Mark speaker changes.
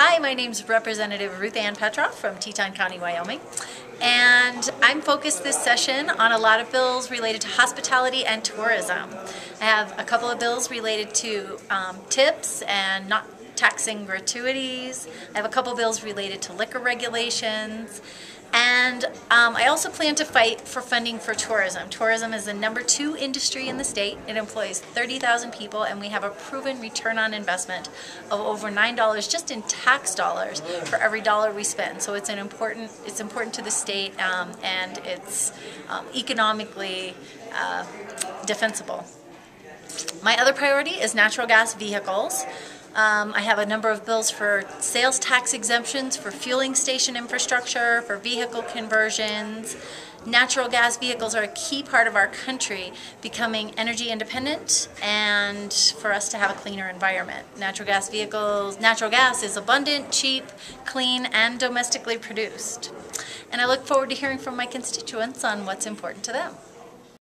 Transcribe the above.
Speaker 1: Hi, my name is Representative Ruth Ann Petroff from Teton County, Wyoming. And I'm focused this session on a lot of bills related to hospitality and tourism. I have a couple of bills related to um, tips and not taxing gratuities. I have a couple bills related to liquor regulations. And um, I also plan to fight for funding for tourism. Tourism is the number two industry in the state. It employs 30,000 people and we have a proven return on investment of over $9 just in tax dollars for every dollar we spend. So it's an important, it's important to the state um, and it's um, economically uh, defensible. My other priority is natural gas vehicles. Um, I have a number of bills for sales tax exemptions, for fueling station infrastructure, for vehicle conversions. Natural gas vehicles are a key part of our country becoming energy independent and for us to have a cleaner environment. Natural gas vehicles, natural gas is abundant, cheap, clean, and domestically produced. And I look forward to hearing from my constituents on what's important to them.